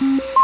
Mm-hmm.